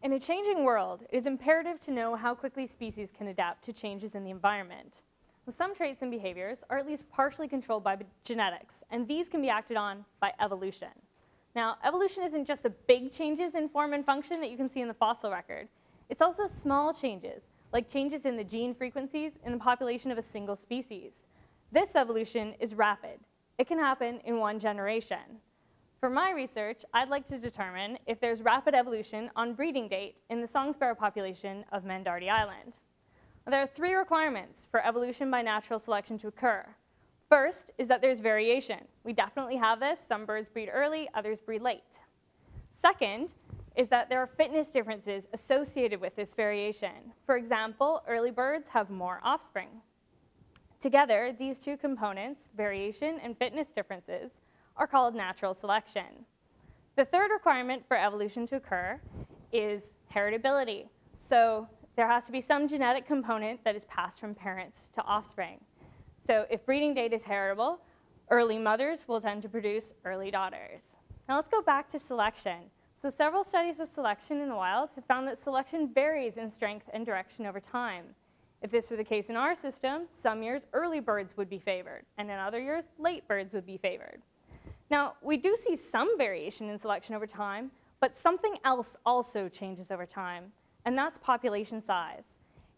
In a changing world, it is imperative to know how quickly species can adapt to changes in the environment. Some traits and behaviors are at least partially controlled by genetics, and these can be acted on by evolution. Now, evolution isn't just the big changes in form and function that you can see in the fossil record. It's also small changes, like changes in the gene frequencies in the population of a single species. This evolution is rapid. It can happen in one generation. For my research, I'd like to determine if there's rapid evolution on breeding date in the song sparrow population of Mandarte Island. There are three requirements for evolution by natural selection to occur. First is that there's variation. We definitely have this. Some birds breed early, others breed late. Second is that there are fitness differences associated with this variation. For example, early birds have more offspring. Together, these two components, variation and fitness differences, are called natural selection. The third requirement for evolution to occur is heritability. So there has to be some genetic component that is passed from parents to offspring. So if breeding date is heritable, early mothers will tend to produce early daughters. Now let's go back to selection. So several studies of selection in the wild have found that selection varies in strength and direction over time. If this were the case in our system, some years early birds would be favored, and in other years late birds would be favored. Now, we do see some variation in selection over time, but something else also changes over time, and that's population size.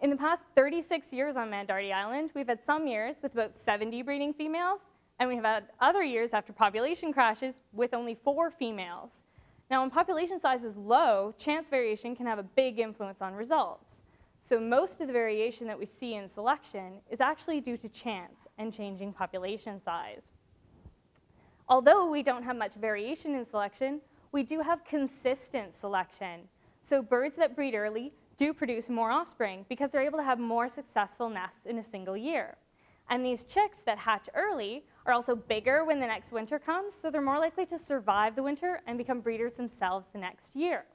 In the past 36 years on Mandarte Island, we've had some years with about 70 breeding females, and we've had other years after population crashes with only four females. Now, when population size is low, chance variation can have a big influence on results. So most of the variation that we see in selection is actually due to chance and changing population size. Although we don't have much variation in selection, we do have consistent selection. So birds that breed early do produce more offspring because they're able to have more successful nests in a single year. And these chicks that hatch early are also bigger when the next winter comes, so they're more likely to survive the winter and become breeders themselves the next year.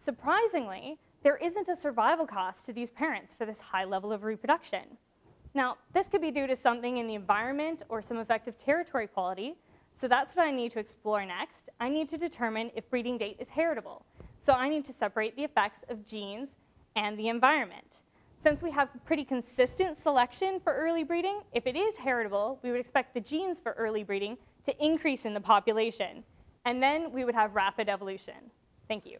Surprisingly, there isn't a survival cost to these parents for this high level of reproduction. Now, this could be due to something in the environment or some effective territory quality, so that's what I need to explore next. I need to determine if breeding date is heritable. So I need to separate the effects of genes and the environment. Since we have pretty consistent selection for early breeding, if it is heritable, we would expect the genes for early breeding to increase in the population. And then we would have rapid evolution. Thank you.